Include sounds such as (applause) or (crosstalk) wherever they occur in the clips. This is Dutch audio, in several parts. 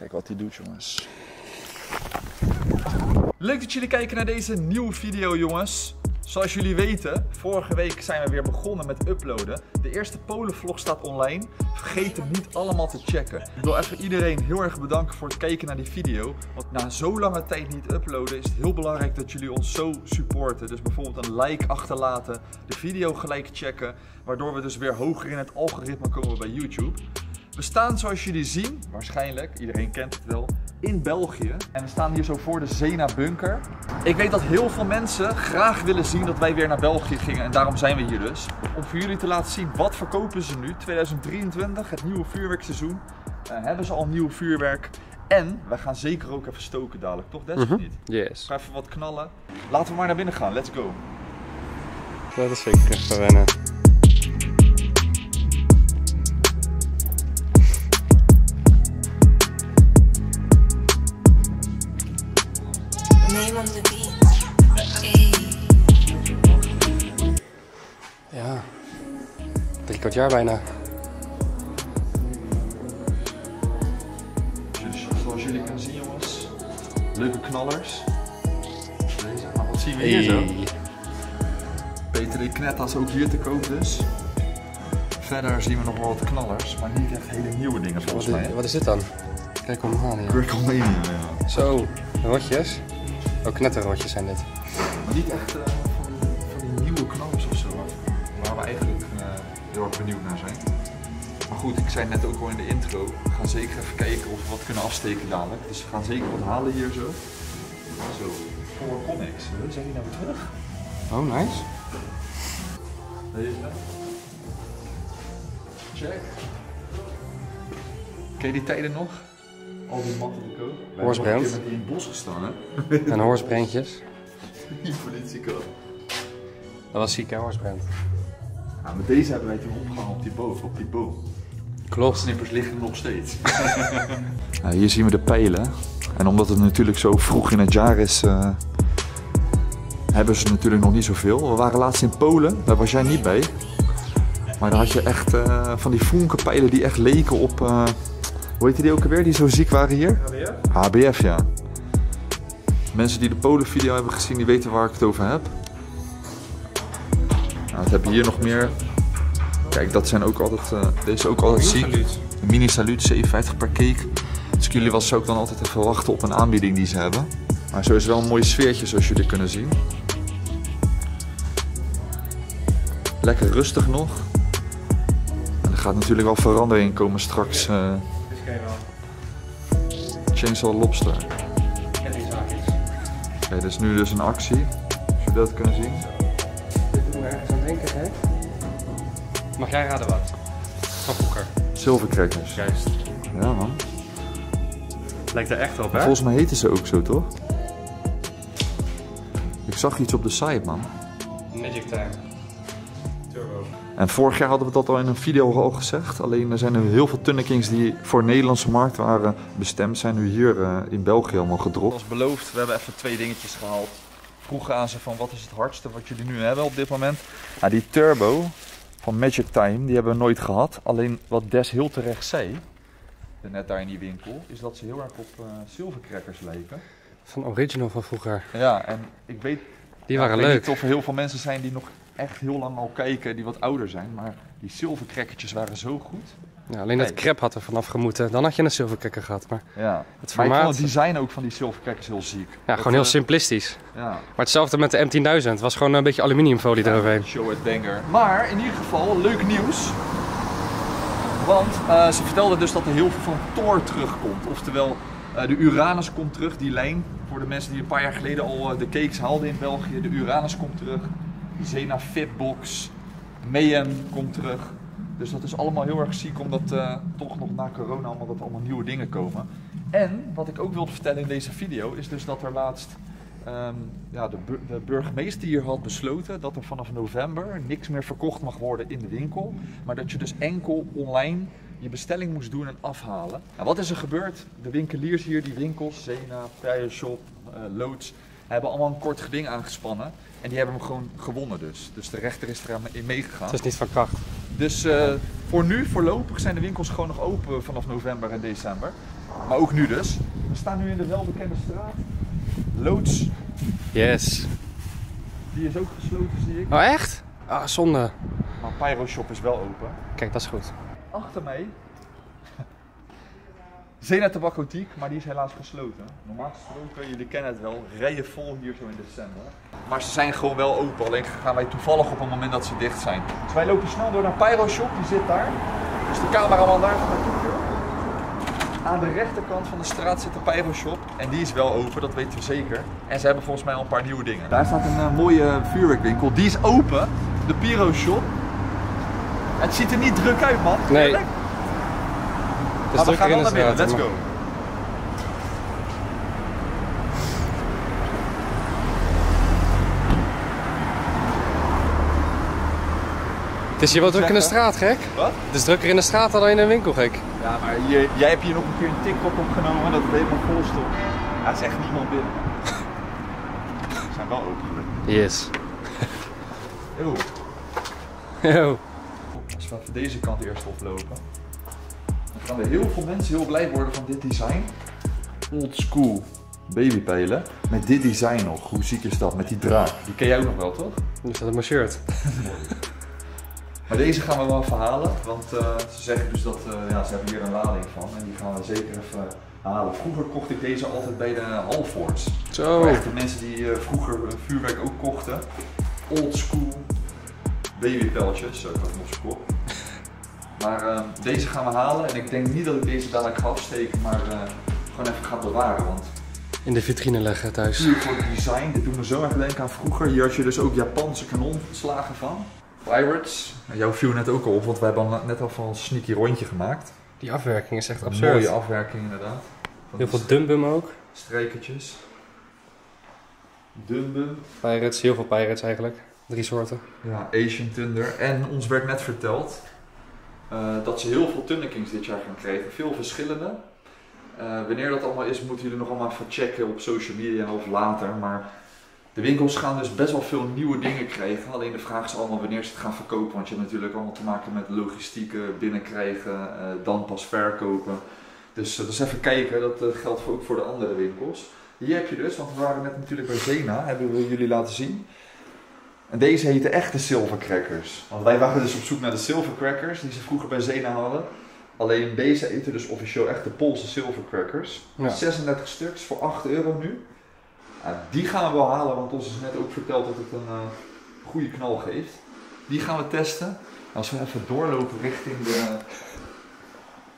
Kijk wat hij doet, jongens. Leuk dat jullie kijken naar deze nieuwe video, jongens. Zoals jullie weten, vorige week zijn we weer begonnen met uploaden. De eerste Polen-vlog staat online. Vergeet hem niet allemaal te checken. Ik wil even iedereen heel erg bedanken voor het kijken naar die video. Want na zo lange tijd niet uploaden is het heel belangrijk dat jullie ons zo supporten. Dus bijvoorbeeld een like achterlaten, de video gelijk checken. Waardoor we dus weer hoger in het algoritme komen bij YouTube. We staan zoals jullie zien, waarschijnlijk, iedereen kent het wel, in België. En we staan hier zo voor de Zena Bunker. Ik weet dat heel veel mensen graag willen zien dat wij weer naar België gingen. En daarom zijn we hier dus. Om voor jullie te laten zien wat verkopen ze nu. 2023, het nieuwe vuurwerkseizoen. Uh, hebben ze al nieuw vuurwerk. En we gaan zeker ook even stoken dadelijk, toch? Des mm -hmm. niet? Yes. Ga even wat knallen. Laten we maar naar binnen gaan. Let's go. Dat is zeker even wennen. Kwart jaar bijna. Dus zoals jullie kunnen zien jongens, leuke knallers. Deze, maar wat zien we hier zo? Peter Knettas ook hier te koop dus. Verder zien we nog wel wat knallers, maar niet echt hele nieuwe dingen volgens Wat, mij. is- wat is dit dan? Kijk om aan hier. Ja. Zo, rotjes. Ook knetterrotjes zijn dit. Maar niet echt eh, heel erg benieuwd naar zijn. Maar goed, ik zei net ook al in de intro, we gaan zeker even kijken of we wat kunnen afsteken dadelijk. Dus we gaan zeker wat halen hier zo. Zo, voor comics. Huh? Zijn die nou weer terug? Oh, nice. Deze. Check. Ken je die tijden nog? Al die matten te koop. Horsbrand. die in het bos gestaan, hè? En horsbrandjes. (laughs) Die politiekant. Dat was ziek hè, horsbrand. Ja, met deze hebben wij toen opgehangen op die boom. Op die boom. Klopt. Snippers liggen nog steeds. (laughs) hier zien we de pijlen. En omdat het natuurlijk zo vroeg in het jaar is, eh, hebben ze natuurlijk nog niet zoveel. We waren laatst in Polen, daar was jij niet bij. Maar daar had je echt eh, van die vonkenpijlen die echt leken op... eh, hoe heette die ook alweer, die zo ziek waren hier? HBF, ja. Mensen die de Polen-video hebben gezien, die weten waar ik het over heb. Nou, wat heb je hier nog meer? Kijk, dat zijn ook altijd, eh, deze ook altijd ziek. Mini salut, 57 per cake. Dus ik jullie was zou ik dan altijd even wachten op een aanbieding die ze hebben. Maar zo is wel een mooi sfeertje zoals jullie kunnen zien. Lekker rustig nog. En er gaat natuurlijk wel verandering komen straks. eh Chainsaw Lobster. Oké, dit is nu dus een actie. Als jullie dat kunnen zien. Aan denken, hè? Mag jij raden wat? Van vroeger. Zilvercrackers. Juist. Ja man. Lijkt er echt op, hè? Volgens mij heten ze ook zo toch? Ik zag iets op de site man. Magic Time. Turbo. En vorig jaar hadden we dat al in een video al gezegd. Alleen er zijn er heel veel tunnekings die voor de Nederlandse markt waren bestemd. Zijn nu hier eh, in België allemaal gedropt. Zoals beloofd, we hebben even twee dingetjes gehaald. Vroegen aan ze van wat is het hardste wat jullie nu hebben op dit moment. Nou, die Turbo van Magic Time, die hebben we nooit gehad. Alleen wat Des heel terecht zei, net daar in die winkel, is dat ze heel erg op eh zilvercrackers lijken. Van original van vroeger. Ja, en ik weet Die ja, waren ik weet leuk. niet of er heel veel mensen zijn die nog echt heel lang al kijken, die wat ouder zijn. Maar die zilvercrackertjes waren zo goed. Ja, alleen dat crep had er vanaf gemoeten. Dan had je een zilverkikker gehad. Maar Ja. het Maar ik vond formaat... het design ook van die zilvercrackers heel ziek. Ja, Dat, gewoon heel eh, simplistisch. Ja. Maar hetzelfde met de M10000. Het was gewoon een beetje aluminiumfolie eroverheen. Show it banger. Maar in ieder geval, leuk nieuws. Want eh, ze vertelden dus dat er heel veel van Thor terugkomt. Oftewel, eh, de Uranus komt terug, die lijn. Voor de mensen die een paar jaar geleden al de cakes haalden in België. De Uranus komt terug. Die Zena Fitbox. Mayhem komt terug. Dus dat is allemaal heel erg ziek, omdat eh, toch nog na corona allemaal, dat er allemaal nieuwe dingen komen. En wat ik ook wilde vertellen in deze video, is dus dat er laatst ehm, ja, de, bur- de burgemeester hier had besloten dat er vanaf november niks meer verkocht mag worden in de winkel. Maar dat je dus enkel online je bestelling moest doen en afhalen. Nou, wat is er gebeurd? De winkeliers hier, die winkels, Zena, Shop, eh Loods, hebben allemaal een kort geding aangespannen. En die hebben hem gewoon gewonnen dus. Dus de rechter is eraan mee- meegegaan. Het is niet van kracht. Dus eh, voor nu, voorlopig, zijn de winkels gewoon nog open vanaf november en december. Maar ook nu dus. We staan nu in de welbekende straat. Loods, Yes. die is ook gesloten zie ik. Oh, echt? Ah, zonde. Maar Pyro Shop is wel open. Kijk, dat is goed. Achter mij. Zena Tabakotiek, maar die is helaas gesloten. Normaal gesproken, jullie kennen het wel, rijen vol hier zo in december. Maar ze zijn gewoon wel open, alleen gaan wij toevallig op het moment dat ze dicht zijn. Dus wij lopen snel door naar Pyro Shop, die zit daar. Dus de cameraman daar gaat naartoe. Aan de rechterkant van de straat zit de Pyro Shop. En die is wel open, dat weten we zeker. En ze hebben volgens mij al een paar nieuwe dingen. Daar staat een eh, mooie vuurwerkwinkel, die is open. De Pyro Shop. Het ziet er niet druk uit, man. Nee. Eerlijk? Maar we gaan wel naar binnen, let's go. Het is hier wel druk in de straat, gek. Wat? Het is drukker in de straat dan in een winkel, gek. Ja, maar hier, jij hebt hier nog een keer een TikTok opgenomen dat het helemaal vol stond. Ja, er is echt niemand binnen. (laughs) Ze zijn wel open. Yes. Yo, Yo. als we even deze kant eerst oplopen. Dan gaan heel veel mensen heel blij worden van dit design. Old school babypijlen. Met dit design nog. Hoe ziek is dat? Met die draak. Die ken jij ook nog wel, toch? Nu staat op mijn shirt. (laughs) (laughs) Maar deze gaan we wel verhalen, want eh, ze zeggen dus dat eh, ja, ze hebben hier een lading van en die gaan we zeker even halen. Vroeger kocht ik deze altijd bij de Halfords. Zo. Echt de mensen die eh, vroeger eh, vuurwerk ook kochten. Old school babypeltjes, zo ik had zijn kop. Maar eh, deze gaan we halen en ik denk niet dat ik deze dadelijk ga afsteken, maar eh, gewoon even ga bewaren. Want In de vitrine leggen thuis. Puur voor het design, dit doet me zo erg denken aan vroeger. Hier had je dus ook Japanse kanonslagen van. Pirates. Jou viel net ook al op, want wij hebben net al van een sneaky rondje gemaakt. Die afwerking is echt Een absurd. mooie afwerking inderdaad. Van Heel veel dumbum ook. strijkertjes. Dumbum. Pirates, heel veel pirates eigenlijk. Drie soorten. Ja, Asian Thunder. En ons werd net verteld dat ze heel veel Thunder Kings dit jaar gaan krijgen. Veel verschillende. Eh, wanneer dat allemaal is, moeten jullie nog allemaal even checken op social media of later. Maar de winkels gaan dus best wel veel nieuwe dingen krijgen. Alleen de vraag is allemaal wanneer ze het gaan verkopen. Want je hebt natuurlijk allemaal te maken met logistieke binnenkrijgen, eh, dan pas verkopen. Dus dat is even kijken, dat eh, geldt ook voor de andere winkels. Hier heb je dus, want we waren net natuurlijk bij Zena, hebben we jullie laten zien. En deze heten echte Silver Crackers. Want wij waren dus op zoek naar de Silver Crackers die ze vroeger bij Zena hadden. Alleen deze eten dus officieel echt de Poolse Silver Crackers. Ja. 36 stuks voor 8 euro nu. Die gaan we wel halen, want ons is net ook verteld dat het een eh, goede knal geeft. Die gaan we testen. Als we even doorlopen richting de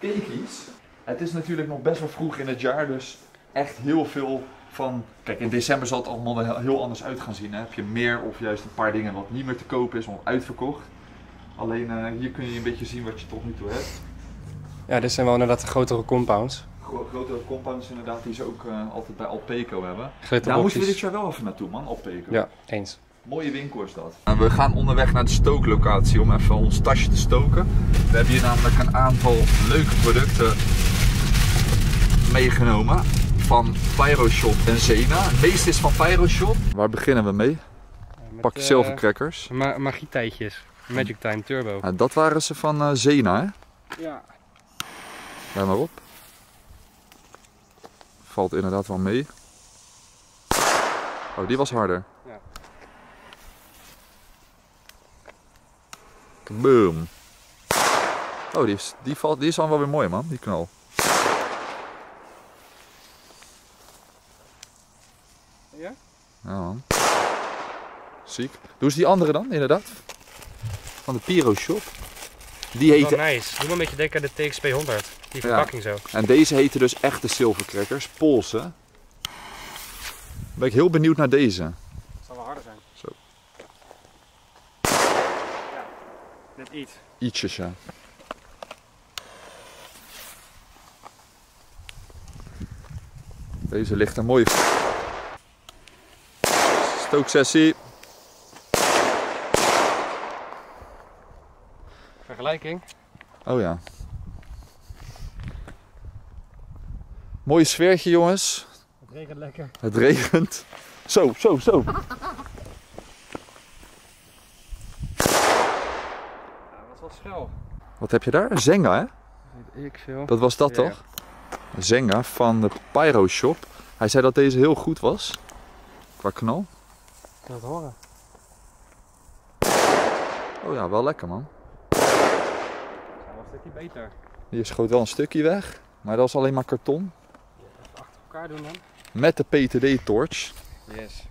cakeys. Het is natuurlijk nog best wel vroeg in het jaar, dus echt heel veel van... Kijk, in december zal het allemaal heel anders uit gaan zien. Hè? Heb je meer of juist een paar dingen wat niet meer te kopen is, of uitverkocht. Alleen eh, hier kun je een beetje zien wat je tot nu toe hebt. Ja, dit zijn wel inderdaad de grotere compounds. Gro- grotere compounds inderdaad, die ze ook eh, altijd bij Alpeco hebben. Daar moeten we dit jaar wel even naartoe man, Alpeco. Ja, eens. Mooie winkel is dat. En we gaan onderweg naar de stooklocatie om even ons tasje te stoken. We hebben hier namelijk een aantal leuke producten meegenomen. Van Pyroshop en Zena. Het meeste is van Pyroshop. Waar beginnen we mee? Met, Pak je eh, zilvercrackers. Ma. Magic Time Turbo. Ja, dat waren ze van eh, Zena hè? Ja. Let maar op. Valt inderdaad wel mee. Oh, die was harder. Ja. Boom. Oh, die is, die, valt, die is dan wel weer mooi man, die knal. Ja? Ja man. Ziek. Doe eens die andere dan, inderdaad. Van de Pyro Shop. Die Wel heette, nice. Doe me een beetje denken aan de TXP 100. Die Ja. verpakking zo. en deze heette dus echte zilvercrackers, Poolse. Ben ik heel benieuwd naar deze. Het zal wel harder zijn. Zo. Ja. Net iets. Ietsjes, ja. Deze ligt een mooie stooksessie. Vergelijking. Oh ja. Mooi sfeertje jongens. Het regent lekker. Het regent. Zo, zo, zo. Ja, dat was wel schel. Wat heb je daar? Een Zenga, hè? Weet ik veel. Dat was dat Ja. toch? Een Zenga van de Pyro Shop. Hij zei dat deze heel goed was. Qua knal. Ik kan het horen. Oh ja, wel lekker man. Dat is wel een stukje beter. Hier schoot wel een stukje weg. Maar dat was alleen maar karton. Even achter elkaar doen dan. Met de PTD torch. Yes.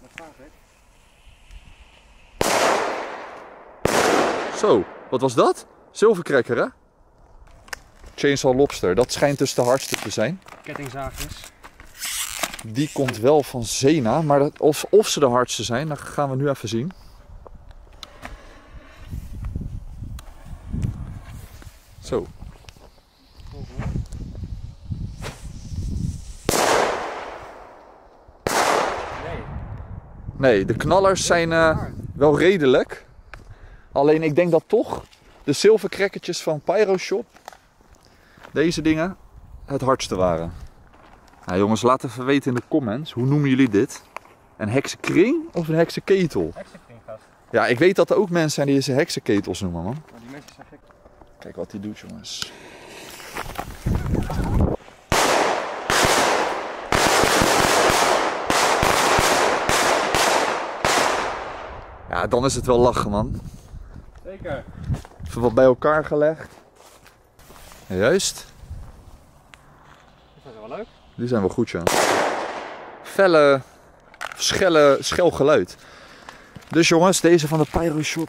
Dat gaat hè? Zo, wat was dat? Zilvercracker hè? Chainsaw Lobster, dat schijnt dus de hardste te zijn. Kettingzaagjes. Die komt wel van Zena, maar dat, of, of ze de hardste zijn, dat gaan we nu even zien. Zo, Nee. nee, de knallers zijn eh, wel redelijk. Alleen ik denk dat toch de zilvercrackertjes van Pyro Shop, deze dingen, het hardste waren. Nou jongens, laat even weten in de comments, hoe noemen jullie dit? Een heksenkring of een heksenketel? Heksenkring gast. Ja, ik weet dat er ook mensen zijn die ze heksenketels noemen, man. Maar die mensen zijn gek. Kijk wat hij doet, jongens. Ja, dan is het wel lachen, man. Zeker. Even wat bij elkaar gelegd. Juist. Dat is wel leuk. Die zijn wel goed, ja. Felle, schelle, schel geluid. Dus jongens, deze van de Pyro Shop.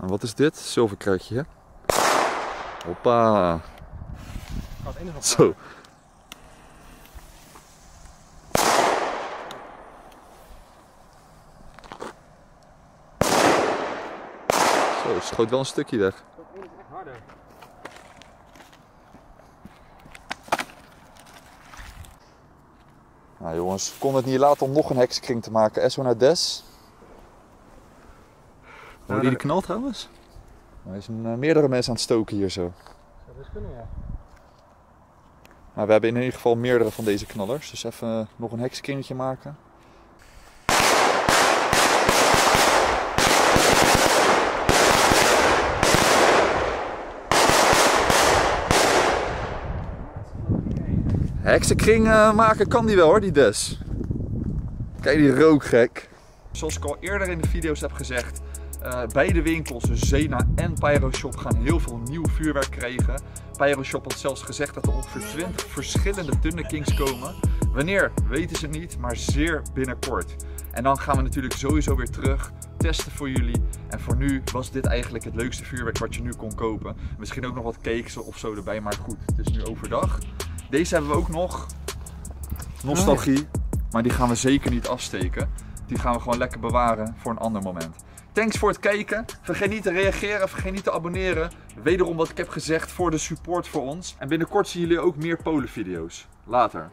En wat is dit? Zilverkruidje, hè? Hoppa. Zo. Zo, het schoot wel een stukje weg. Dat ene is echt harder. Nou jongens, ik kon het niet laten om nog een heksenkring te maken. Esso naar Des. Hoor je die knal trouwens? Er zijn eh, meerdere mensen aan het stoken hier zo. Zou best kunnen ja. Maar we hebben in ieder geval meerdere van deze knallers. Dus even eh, nog een heksenkringetje maken. Heksenkring maken kan die wel hoor, die Des. Kijk die rookgek. Zoals ik al eerder in de video's heb gezegd, eh, beide winkels, dus Zena en Pyroshop, gaan heel veel nieuw vuurwerk krijgen. Pyroshop had zelfs gezegd dat er ongeveer 20 verschillende Thunder Kings komen. Wanneer, weten ze niet, maar zeer binnenkort. En dan gaan we natuurlijk sowieso weer terug testen voor jullie. En voor nu was dit eigenlijk het leukste vuurwerk wat je nu kon kopen. Misschien ook nog wat cakes of zo erbij, maar goed, het is nu overdag. Deze hebben we ook nog. Nostalgie. Maar die gaan we zeker niet afsteken. Die gaan we gewoon lekker bewaren voor een ander moment. Thanks voor het kijken. Vergeet niet te reageren, vergeet niet te abonneren. Wederom wat ik heb gezegd voor de support voor ons. En binnenkort zien jullie ook meer Polen video's. Later.